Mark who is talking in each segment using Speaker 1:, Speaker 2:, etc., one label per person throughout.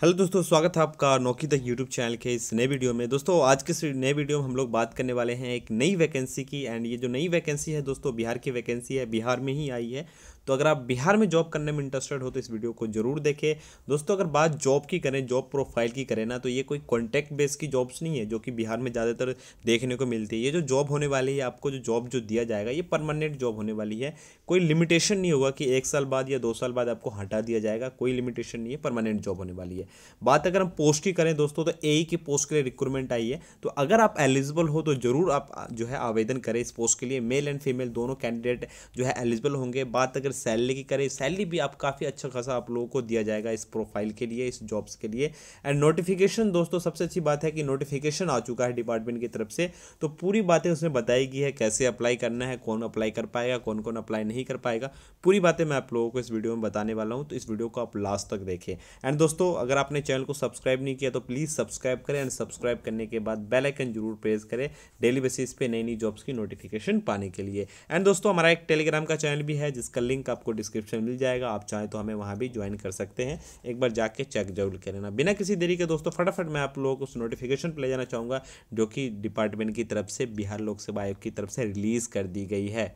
Speaker 1: Hello दोस्तों, स्वागत है आपका नौकी तक यूट्यूब चैनल के इस नए वीडियो में। दोस्तों, आज के इस नए वीडियो में हम लोग बात करने वाले हैं एक नई वैकेंसी की। एंड ये जो नई वैकेंसी है दोस्तों, बिहार की वैकेंसी है, बिहार में ही आई है। तो अगर आप बिहार में जॉब करने में इंटरेस्टेड हो तो इस वीडियो को ज़रूर देखें। दोस्तों, अगर बात जॉब की करें जॉब प्रोफ़ाइल की करें ना तो ये कोई कॉन्टैक्ट बेस की जॉब्स नहीं है, जो कि बिहार में ज़्यादातर देखने को मिलती है। ये जो जॉब होने वाली है, आपको जो जॉब जो दिया जाएगा, ये परमानेंट जॉब होने वाली है। कोई लिमिटेशन नहीं होगा कि एक साल बाद या दो साल बाद आपको हटा दिया जाएगा, कोई लिमिटेशन नहीं है परमानेंट जॉब होने वाली है। बात अगर हम पोस्ट की करें दोस्तों तो ए की पोस्ट के लिए रिक्रूटमेंट आई है। तो अगर आप एलिजिबल हो तो ज़रूर आप जो है आवेदन करें इस पोस्ट के लिए। मेल एंड फीमेल दोनों कैंडिडेट जो है एलिजिबल होंगे। बात अगर सैलरी की करें। सैलरी भी आप काफ़ी अच्छा खासा आप लोगों को दिया जाएगा इस प्रोफ़ाइल के लिए, इस जॉब्स के लिए। एंड नोटिफिकेशन दोस्तों, सबसे अच्छी बात है कि नोटिफिकेशन आ चुका है डिपार्टमेंट की तरफ़ से। तो पूरी बातें उसमें बताई गई है कैसे अप्लाई करना है, कौन अप्लाई कर पाएगा कौन कौन अप्लाई नहीं कर पाएगा। पूरी बातें मैं आप लोगों को इस वीडियो में बताने वाला हूँ तो इस वीडियो को आप लास्ट तक देखें। एंड दोस्तों, अगर आपने चैनल को सब्सक्राइब नहीं किया तो प्लीज़ सब्सक्राइब करें एंड सब्सक्राइब करने के बाद बेल आइकन ज़रूर प्रेस करें डेली बेसिस पे नई नई जॉब्स की नोटिफिकेशन पाने के लिए। एंड दोस्तों, हमारा एक टेलीग्राम का चैनल भी है, जिसका लिंक आपको डिस्क्रिप्शन मिल जाएगा, आप चाहें तो हमें वहाँ भी ज्वाइन कर सकते हैं। एक बार जाके चेक ज़रूर कर। लेना बिना किसी देरी के दोस्तों, फटाफट मैं आप लोगों को उस नोटिफिकेशन पर ले जाना चाहूँगा, जो कि डिपार्टमेंट की तरफ़ से, बिहार लोक सेवा आयोग की तरफ़ से रिलीज़ कर दी गई है।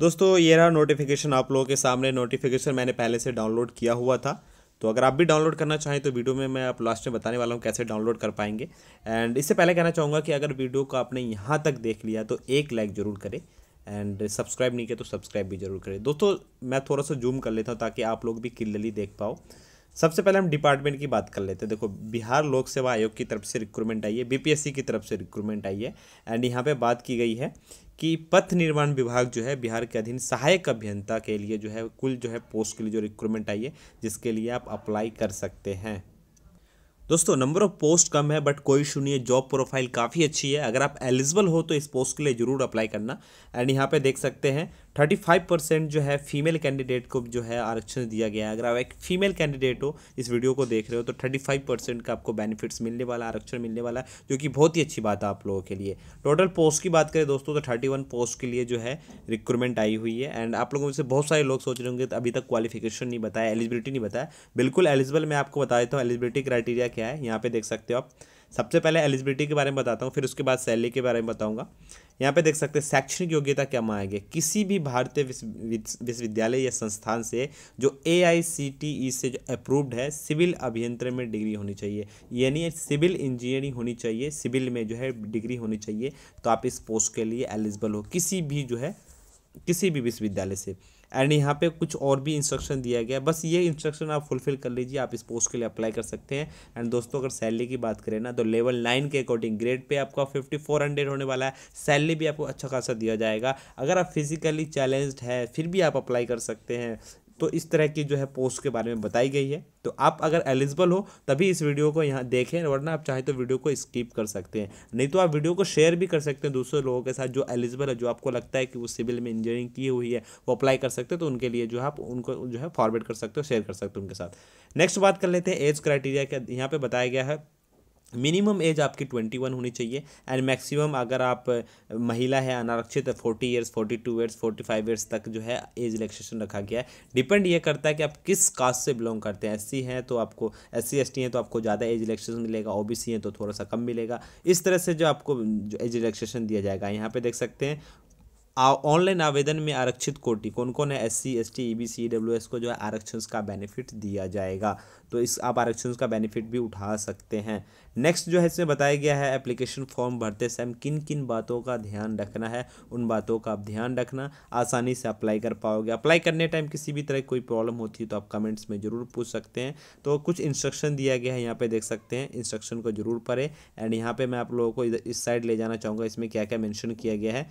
Speaker 1: दोस्तों, ये रहा नोटिफिकेशन आप लोगों के सामने। नोटिफिकेशन मैंने पहले से डाउनलोड किया हुआ था। तो अगर आप भी डाउनलोड करना चाहें तो वीडियो में मैं आप लास्ट में बताने वाला हूँ कैसे डाउनलोड कर पाएँगे। एंड इससे पहले कहना चाहूँगा कि अगर वीडियो को आपने यहाँ तक देख लिया तो एक लाइक ज़रूर करें। एंड सब्सक्राइब नहीं किया तो सब्सक्राइब भी ज़रूर करें। दोस्तों, मैं थोड़ा सा जूम कर लेता हूँ ताकि आप लोग भी क्लियरली देख पाओ। सबसे पहले हम डिपार्टमेंट की बात कर लेते हैं। देखो, बिहार लोक सेवा आयोग की तरफ़ से रिक्रूटमेंट आई है, बीपीएससी की तरफ़ से रिक्रूटमेंट आई है। एंड यहाँ पे बात की गई है कि पथ निर्माण विभाग जो है बिहार के अधीन सहायक अभियंता के लिए जो है कुल जो है पोस्ट के लिए जो रिक्रूटमेंट आई है, जिसके लिए आप अप्लाई कर सकते हैं। दोस्तों नंबर ऑफ़ पोस्ट कम है बट कोई इशू नहीं है। जॉब प्रोफ़ाइल काफ़ी अच्छी है। अगर आप एलिजिबल हो तो इस पोस्ट के लिए ज़रूर अप्लाई करना। एंड यहाँ पे देख सकते हैं थर्टी फाइव परसेंट जो है फीमेल कैंडिडेट को जो है आरक्षण दिया गया है। अगर आप एक फीमेल कैंडिडेट हो, इस वीडियो को देख रहे हो तो थर्टी फाइव परसेंट का आपको बेनिफिट्स मिलने वाला आरक्षण मिलने वाला है, जो कि बहुत ही अच्छी बात है आप लोगों के लिए। टोटल पोस्ट की बात करें दोस्तों तो थर्टी वन पोस्ट के लिए जो है रिक्रूटमेंट आई हुई है। एंड आप लोगों में से बहुत सारे लोग सोच रहे होंगे तो अभी तक क्वालिफिकेशन नहीं बताया एलिजिबिलिटी नहीं बताया। बिल्कुल एलिजिबल मैं आपको बता देता हूँ एलिजिबिलिटी क्राइटेरिया क्या है, यहाँ पे देख सकते हो आप। सबसे पहले एलिजिबिलिटी के बारे में बताता हूँ, फिर उसके बाद सैलरी के बारे में बताऊँगा। यहाँ पे देख सकते हैं, शैक्षणिक योग्यता क्या मांगे किसी भी भारतीय विश्वविद्यालय या संस्थान से जो ए आई सी टी ई से जो अप्रूव्ड है, सिविल अभियंत्रण में डिग्री होनी चाहिए। यानी सिविल इंजीनियरिंग होनी चाहिए, सिविल में जो है डिग्री होनी चाहिए तो आप इस पोस्ट के लिए एलिजिबल हो। किसी भी जो है, किसी भी विश्वविद्यालय से। एंड यहाँ पे कुछ और भी इंस्ट्रक्शन दिया गया। बस ये इंस्ट्रक्शन आप फुलफिल कर लीजिए, आप इस पोस्ट के लिए अप्लाई कर सकते हैं। एंड दोस्तों, अगर सैलरी की बात करें ना तो लेवल नाइन के अकॉर्डिंग ग्रेड पे आपका फिफ्टी फोर हंड्रेड होने वाला है। सैलरी भी आपको अच्छा खासा दिया जाएगा। अगर आप फिजिकली चैलेंज्ड है, फिर भी आप अप्लाई कर सकते हैं। तो इस तरह की जो है पोस्ट के बारे में बताई गई है। तो आप अगर एलिजिबल हो, तभी इस वीडियो को यहाँ देखें, वरना आप चाहे तो वीडियो को स्किप कर सकते हैं। नहीं तो आप वीडियो को शेयर भी कर सकते हैं दूसरे लोगों के साथ जो एलिजिबल है, जो आपको लगता है कि वो सिविल में इंजीनियरिंग की हुई है, वो अप्लाई कर सकते हैं तो उनके लिए जो है आप उनको जो है फॉरवर्ड कर सकते हो शेयर कर सकते हो उनके साथ। नेक्स्ट बात कर लेते हैं एज क्राइटेरिया का, यहाँ पर बताया गया है। मिनिमम एज आपकी ट्वेंटी वन होनी चाहिए। एंड मैक्सिमम अगर आप महिला है, अनारक्षित है, forty years forty two years forty five years तक जो है एज रिलेक्सेशन रखा गया है। डिपेंड ये करता है कि आप किस कास्ट से बिलोंग करते हैं। एस सी हैं तो आपको, एस सी हैं तो आपको ज़्यादा एज रिलेक्सेशन मिलेगा। ओ बी सी हैं तो थोड़ा सा कम मिलेगा। इस तरह से जो आपको, जो एज रिलेक्सेशन दिया जाएगा। यहाँ पर देख सकते हैं ऑनलाइन आवेदन में आरक्षित कोटि कौन कौन है? S C S T E B C W S को जो है आरक्षण का बेनिफिट दिया जाएगा। तो इस, आप आरक्षण का बेनिफिट भी उठा सकते हैं। नेक्स्ट जो है, इसमें बताया गया है एप्लीकेशन फॉर्म भरते समय किन किन बातों का ध्यान रखना है? उन बातों का आप ध्यान रखना, आसानी से अप्लाई कर पाओगे। अप्लाई करने टाइम किसी भी तरह की कोई प्रॉब्लम होती है तो आप कमेंट्स में ज़रूर पूछ सकते हैं। तो कुछ इंस्ट्रक्शन दिया गया है, यहाँ पर देख सकते हैं। इंस्ट्रक्शन को ज़रूर पढ़े। एंड यहाँ पर मैं आप लोगों को इस साइड ले जाना चाहूँगा। इसमें क्या क्या मैंशन किया गया है?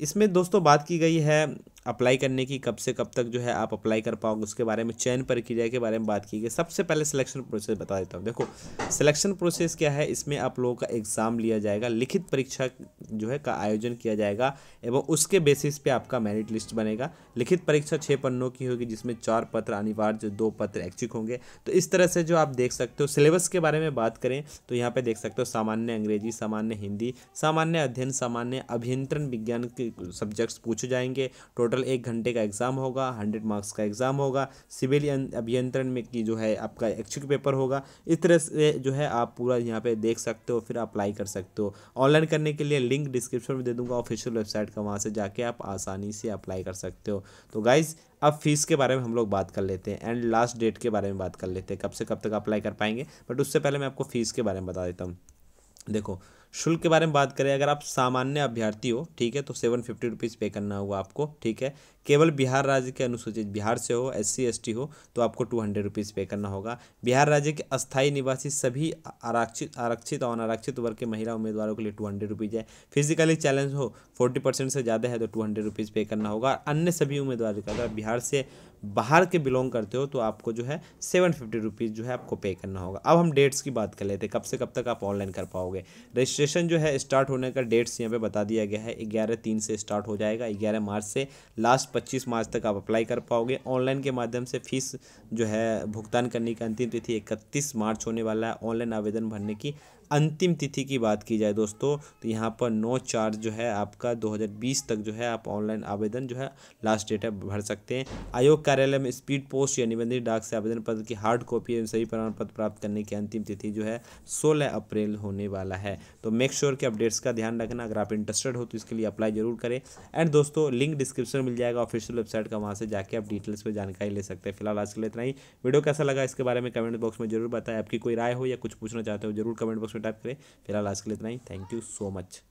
Speaker 1: इसमें दोस्तों बात की गई है अप्लाई करने की, कब से कब तक जो है आप अप्लाई कर पाओगे, उसके बारे में चयन प्रक्रिया के बारे में बात की गई। सबसे पहले सिलेक्शन प्रोसेस बता देता हूँ। देखो सिलेक्शन प्रोसेस क्या है? इसमें आप लोगों का एग्ज़ाम लिया जाएगा, लिखित परीक्षा जो है का आयोजन किया जाएगा, एवं उसके बेसिस पे आपका मेरिट लिस्ट बनेगा। लिखित परीक्षा छः पन्नों की होगी, जिसमें चार पत्र अनिवार्य, दो पत्र ऐच्छिक होंगे। तो इस तरह से जो आप देख सकते हो सिलेबस के बारे में बात करें तो यहाँ पर देख सकते हो सामान्य अंग्रेज़ी, सामान्य हिंदी, सामान्य अध्ययन, सामान्य अभियंत्रण विज्ञान के सब्जेक्ट्स पूछे जाएँगे। टोटल एक घंटे का एग्ज़ाम होगा हंड्रेड मार्क्स का एग्ज़ाम होगा। सिविल अभियंत्रण में की जो है आपका एक्चुअल पेपर होगा। इस तरह से जो है आप पूरा यहाँ पे देख सकते हो, फिर अप्लाई कर सकते हो। ऑनलाइन करने के लिए लिंक डिस्क्रिप्शन में दे दूँगा ऑफिशियल वेबसाइट का, वहाँ से जाके आप आसानी से अप्लाई कर सकते हो। तो गाइज़ अब फ़ीस के बारे में हम लोग बात कर लेते हैं एंड लास्ट डेट के बारे में बात कर लेते हैं, कब से कब तक अप्लाई कर पाएँगे। बट उससे पहले मैं आपको फ़ीस के बारे में बता देता हूँ। देखो शुल्क के बारे में बात करें, अगर आप सामान्य अभ्यर्थी हो, ठीक है तो सेवन फिफ्टी रुपीज़ पे करना होगा आपको, ठीक है। केवल बिहार राज्य के अनुसूचित, बिहार से हो एस सी हो तो आपको टू हंड्रेड रुपीज़ पे करना होगा। बिहार राज्य के अस्थायी निवासी सभी आरक्षित आरक्षित और अनारक्षित वर्ग के महिला उम्मीदवारों के लिए टू हंड्रेड रुपीज़ है। फिजिकली चैलेंज हो, फोर्टी परसेंट से ज़्यादा है तो टू हंड्रेड रुपीज़ पे करना होगा। अन्य सभी उम्मीदवारों का अगर बिहार से बाहर के बिलोंग करते हो तो आपको जो है सेवन फिफ्टी रुपीज़ जो है आपको पे करना होगा। अब हम डेट्स की बात कर लेते हैं, कब से कब तक आप ऑनलाइन कर पाओगे। रजिस्ट्रेशन जो है स्टार्ट होने का डेट्स यहाँ पे बता दिया गया है, ग्यारह तीन से स्टार्ट हो जाएगा, ग्यारह मार्च से लास्ट पच्चीस मार्च तक आप अप्लाई कर पाओगे। ऑनलाइन के माध्यम से फ़ीस जो है भुगतान करने की अंतिम तिथि इकतीस मार्च होने वाला है। ऑनलाइन आवेदन भरने की अंतिम तिथि की बात की जाए दोस्तों तो यहाँ पर नो चार्ज जो है आपका 2020 तक जो है आप ऑनलाइन आवेदन जो है लास्ट डेट है भर सकते हैं। आयोग कार्यालय में स्पीड पोस्ट या निबंधित डाक से आवेदन पत्र की हार्ड कॉपी एवं सही प्रमाण पत्र प्राप्त करने की अंतिम तिथि जो है सोलह अप्रैल होने वाला है। तो मेक श्योर कि अपडेट्स का ध्यान रखना, अगर आप इंटरेस्टेड हो तो इसके लिए अप्लाई ज़रूर करें। एंड दोस्तों लिंक डिस्क्रिप्शन मिल जाएगा ऑफिशियल वेबसाइट का, वहाँ से जाके आप डिटेल्स पर जानकारी ले सकते हैं। फ़िलहाल आज के लिए इतना ही। वीडियो कैसा लगा इसके बारे में कमेंट बॉक्स में ज़रूर बताएँ। आपकी कोई राय हो या कुछ पूछना चाहते हो, ज़रूर कमेंट बॉक्स में टाइप करें फ़िलहाल आज के लिए इतना ही। Thank you so much